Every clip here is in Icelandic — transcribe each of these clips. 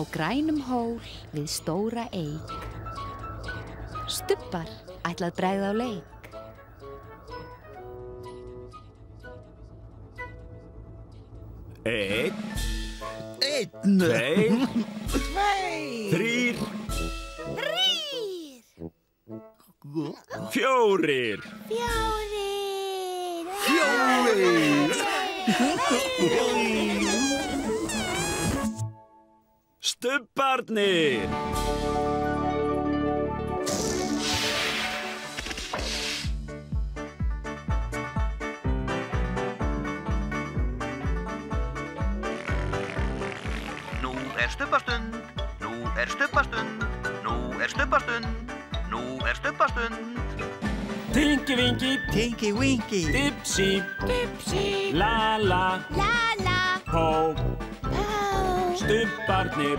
Á grænum hól við stóra eig. Stubbar ætlað bregða á leik. Einn, Einn. tveir, Tveir. þrýr, fjórir, Fjórir. Stubbarnir. Nú er stubbastund, nú er stubbastund, nú er stubbastund, nú er stubbastund. Tingi vingi, Tinky Winky. dipsi, dipsi, la, La la, stubbarnir,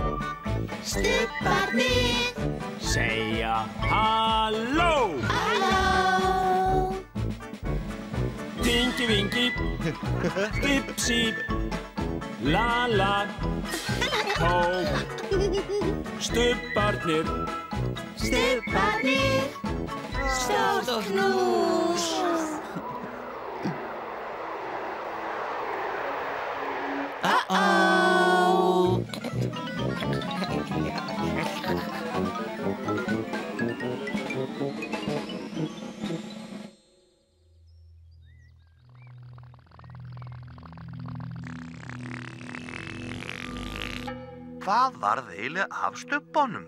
stubbarnir, segja halló. halló. Tingi vingi, dipsi, la la, hó, stubbarnir, Stubbarnir, stórt knús. Uh-oh. Hvað varð eiginlega af stubbanum?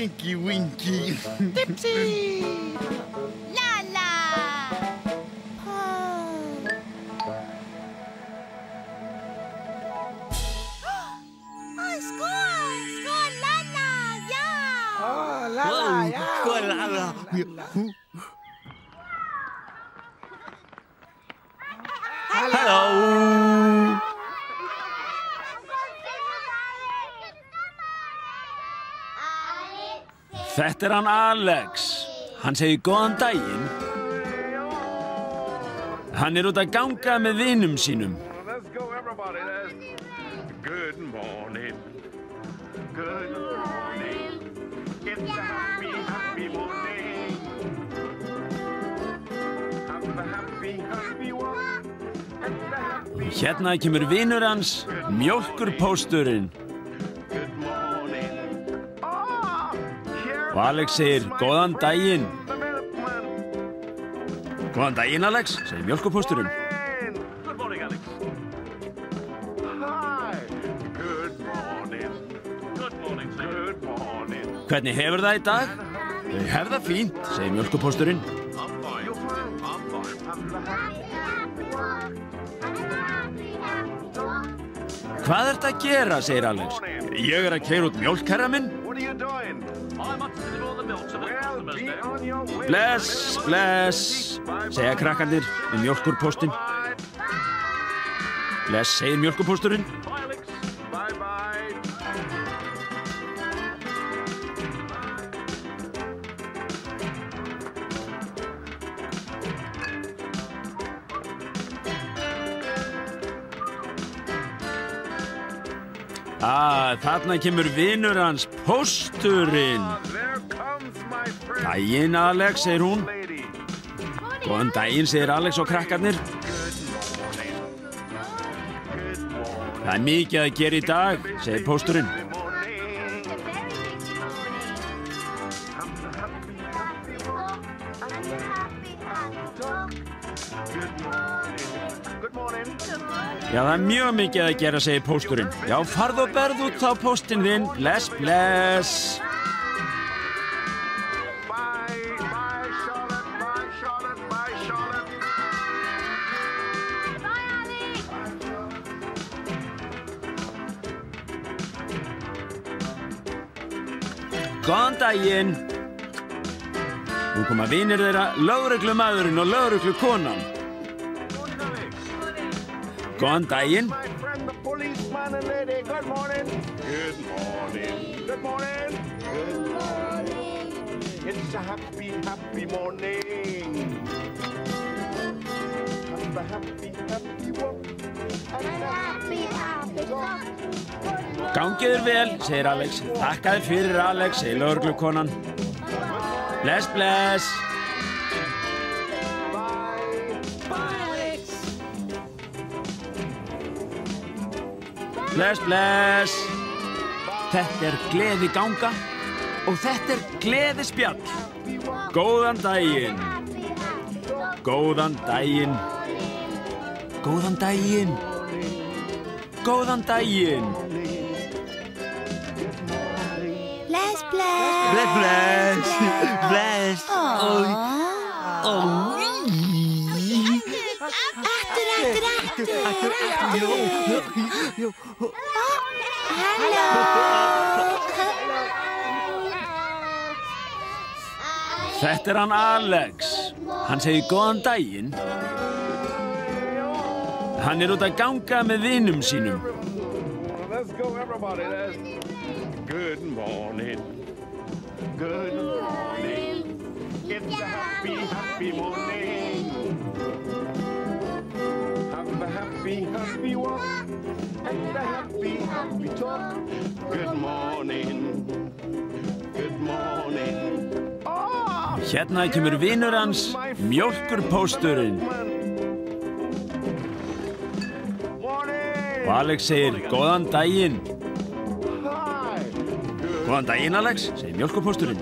Tinky Winky. La la. Ó. Ó, skål, skål, Lalla, já. Oh, la la, já. Sko, la la. Halló. Þetta er hann Alex. Hann segir góðan daginn. Hann er út að ganga með vinum sínum. Let's go, everybody. Let's... Good Og Alex segir, góðan daginn. Góðan daginn, Alex, segir mjólkurpósturinn. Good morning, Alex. Hi. Good morning. Good morning, sir. Good morning. Hvernig hefur það í dag? Þau hef það fínt, segir fine. Hvað ert að gera, segir Alex. Ég er að keira út mjólk, herra minn. Bless, bless, segja krakkandir með mjólkurpóstinn. Bye. Bless, segir. Bye, bye. Ah, þarna kemur vinur hans, pósturinn. Daginn, Alex, segir hún. Góðan daginn, segir Alex og krakkarnir. Það er mikið að gera í dag, segir pósturinn. Já, það er mjög mikið að gera, segir pósturinn. Já, farð og berð út þá póstinn þinn. Bless, bless. Daginn. Nú koma vinir þeirra, lögreglumadurinn og lögreglukonan. Góðan daginn. It's a happy, happy morning. A happy, happy walk. And a happy, happy talk. Gangið þér vel, segir Alex. Þakka þér fyrir, Alex, segir lögreglukonan. Bless, bless. Bless, bless. Þetta er gleði ganga og þetta er gleði spjall. Góðan daginn. Góðan daginn. Góðan daginn. Góðan daginn. Bless, bless. Bless, bless. Bless. Aftur, aftur, aftur. Halló. Þetta er hann Alex. Hann segir góðan daginn. Hann er út að ganga með vinum sínum. Let's go, everybody. Good morning. Good morning. It's a happy, happy morning. Have a happy, happy walk. And a happy, happy talk. Good morning. Good morning. Oh! Hérna kemur vinur hans, mjólkurpósturinn. Morning! Og Alex segir góðan daginn. Góðan daginn, Alex, segir fine.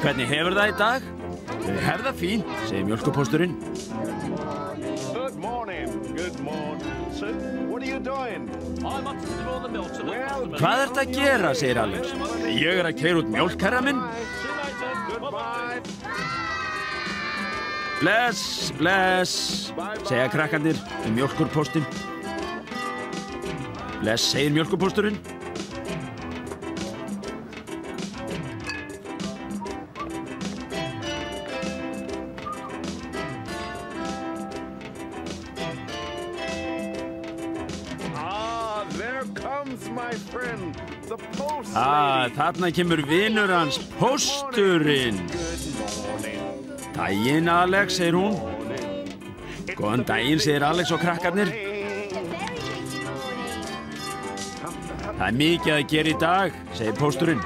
Hvernig hefur það í dag? Þau hef það fínt, segir well, Hvað ert að gera, segir Alex. Ég er að keira út mjólk, herra minn. Bless, bless, segja krakkandir um mjólkurpóstinn. Bless, segir mjólkurpósturinn. Ah, there comes my friend, the post Ah, þarna kemur vinur hans, pósturinn daginn, Alex, segir hún. Góðan daginn, segir Alex og krakkarnir. Það er mikið að gera í dag, segir pósturinn.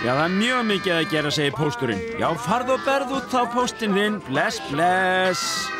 Já, það er mjög mikið að gera, segir pósturinn. Já, farð og berð út á póstinn þinn. Bless, bless.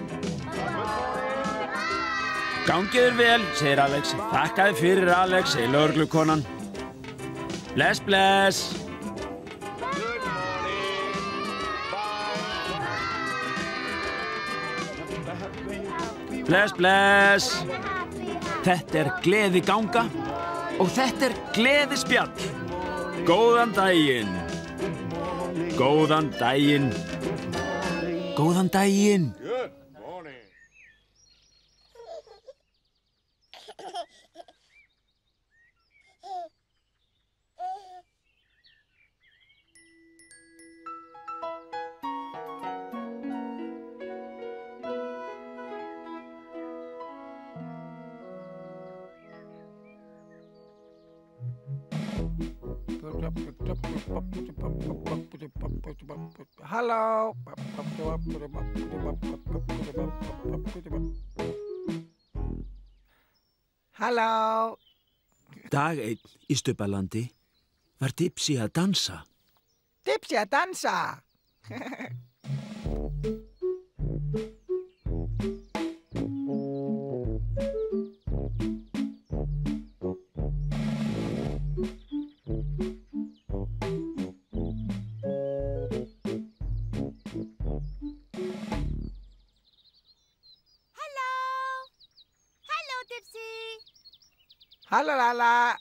Gangiður vel, segir Alex. Þakkaði fyrir Alex, segir lögreglukonan. Bless, bless. Bless, bless. Þetta er gleði ganga og þetta er gleði spjall. Góðan daginn. Góðan daginn. Góðan daginn. Halló. Dag einn í Stupalandi var Dipsy að dansa. Dipsy að dansa la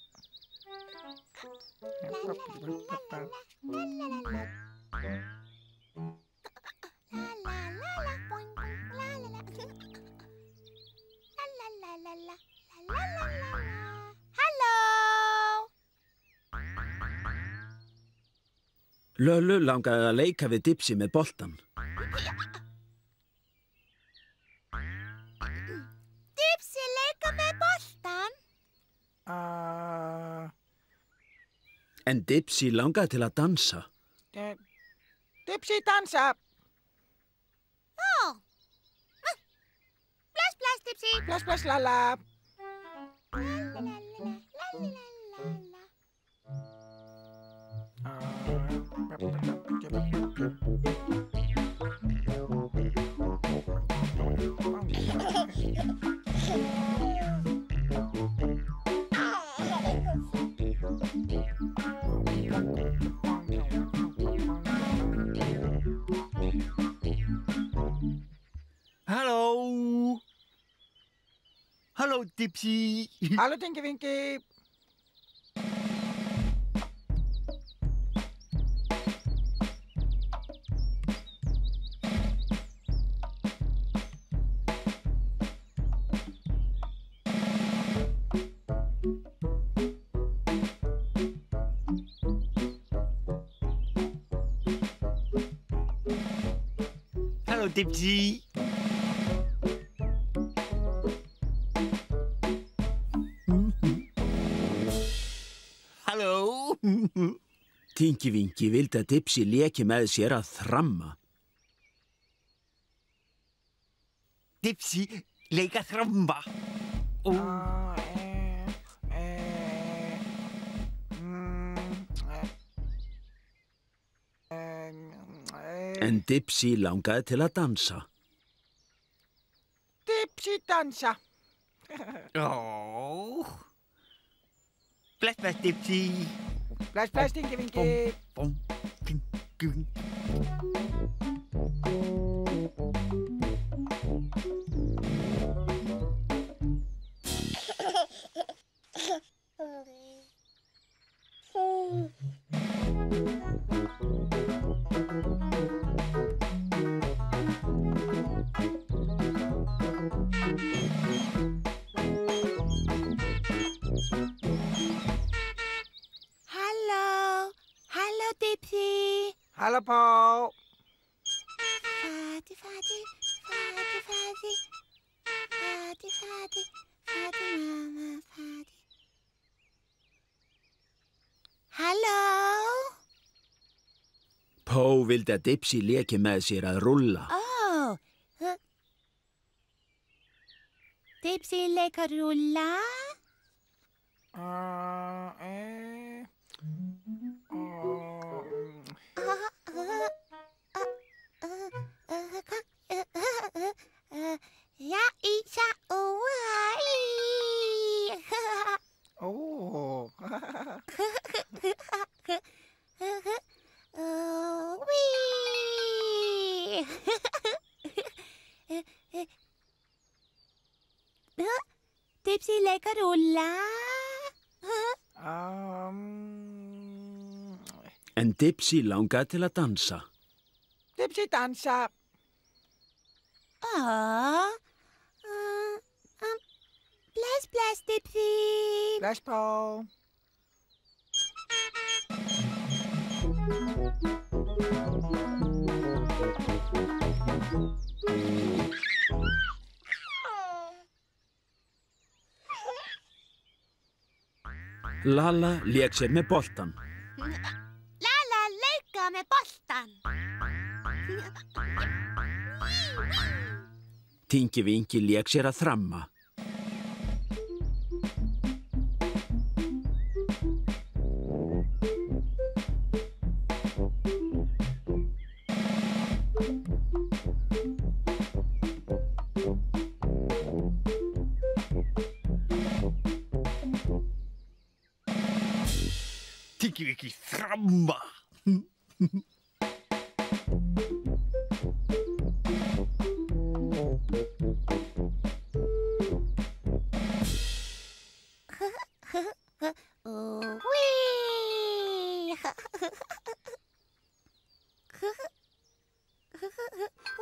Hello Lölu langaði að leika við Dipsy með boltan. En Dipsy langaði til að dansa. Dipsy dansa. Oh. Bless, bless, Dipsy. Bless bless lala. La la la la Halo Tipsy. Hello, Tinky Winky. Hello, Dipsy. Tinkivingi vildi að Dipsi leki með sér að þramma. Dipsi leika þramma. Ó. En Dipsi langaði til að dansa. Dipsi dansa. Ó. Blett með Dipsi. Flash, flash, tinky, winky. Boom, boom, tinky, winky. venter på. Farte, farte, farte, farte. Farte, farte, farte, mamma, farte. Hallo? Pó vildi að Dipsy leki með sér að rulla. Ó. Oh. Øh. Dipsy leika rulla? Uh, eh. Ah. oh. Wee. Dipsy lekker rulla. um, En Dipsy langaði til að dansa. Dipsy dansa. Åh. Uh, um, Blæs, blæs, Dipsy. Plads på. Lala leik sér með boltan. Lala leika með boltan. Tingi Vingi leik sér að þramma. Tiki Viki þramma. Wee.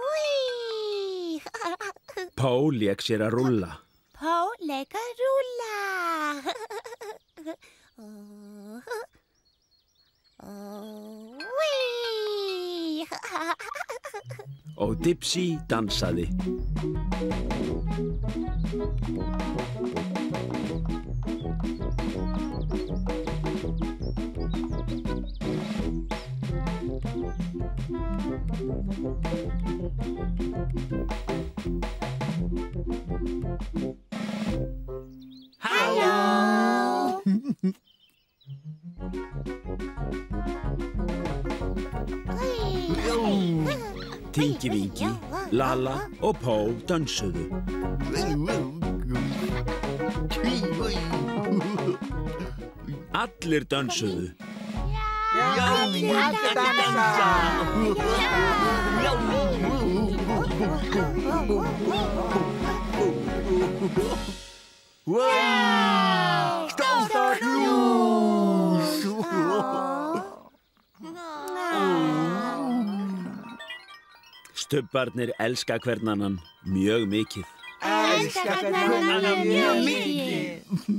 Wee. Pó leik sér að rulla. Pó leikar rúlla. Wee. Og Dipsy dansaði. Tingi Vingi, Lala og Pó dansuðu. Allir dansuðu. Ja, allir dansa. Stórt Stubbarnir elska hvern annan mjög mikið. Elskar hvern annan mjög mikið.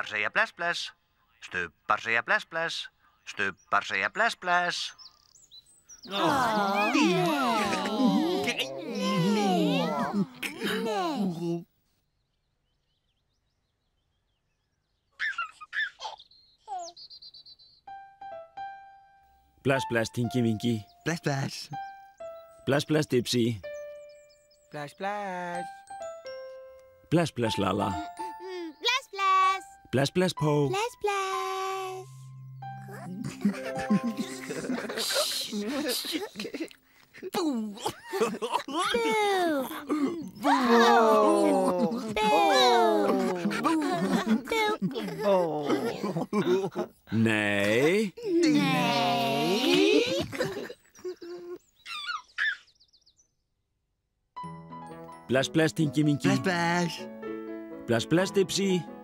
Stubbar segja bless bless. Stubbar segja bless bless. Stubbar segja bless bless. Bless, bless, Tingi Vingi. Bless, bless. Bless, bless, Dipsy. Splash, splash. Bless, bless, Lala. Bless, bless. Bless, bless, Po. Bless, bless. Nei. Bless, bless, Tingi Vingi. Bless, bless. Bless, bless, Dipsy.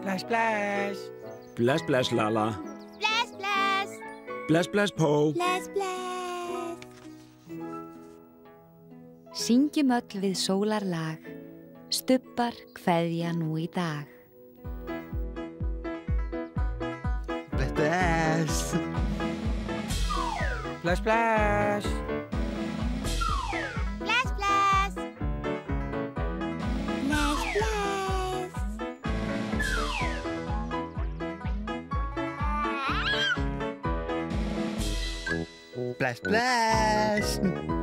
Splash, splash. Bless, bless, Lala. Bless, bless. Bless, bless, Po. Bless, bless. Syngjum öll við sólarlag, stubbar kveðja nú í dag. Bless, bless. Splash. Bless, Bless, bless.